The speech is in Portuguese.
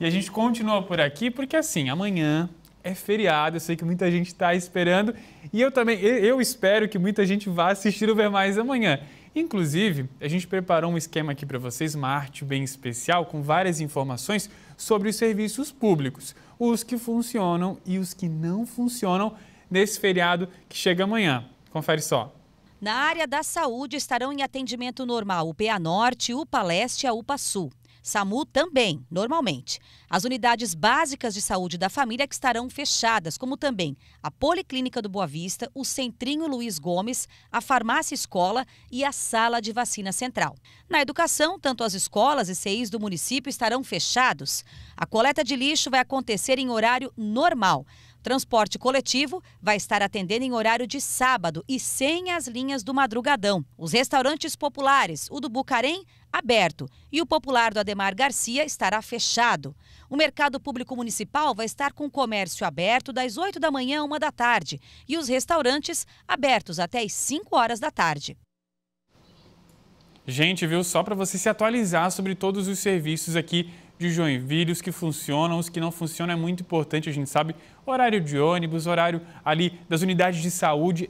E a gente continua por aqui porque assim, amanhã é feriado, eu sei que muita gente está esperando e eu também, eu espero que muita gente vá assistir o Ver Mais amanhã. Inclusive, a gente preparou um esquema aqui para vocês, uma arte bem especial, com várias informações sobre os serviços públicos, os que funcionam e os que não funcionam nesse feriado que chega amanhã. Confere só. Na área da saúde estarão em atendimento normal o PA Norte, UPA Leste e a UPA Sul. SAMU também, normalmente. As unidades básicas de saúde da família que estarão fechadas, como também a Policlínica do Boa Vista, o Centrinho Luiz Gomes, a Farmácia Escola e a Sala de Vacina Central. Na educação, tanto as escolas e CIs do município estarão fechados. A coleta de lixo vai acontecer em horário normal. Transporte coletivo vai estar atendendo em horário de sábado e sem as linhas do madrugadão. Os restaurantes populares, o do Bucarém, aberto e o popular do Ademar Garcia estará fechado. O mercado público municipal vai estar com o comércio aberto das 8 da manhã a 1 da tarde e os restaurantes abertos até as 5 horas da tarde. Gente, viu? Só para você se atualizar sobre todos os serviços aqui de Joinville, os que funcionam, os que não funcionam, é muito importante, a gente sabe, horário de ônibus, horário ali das unidades de saúde,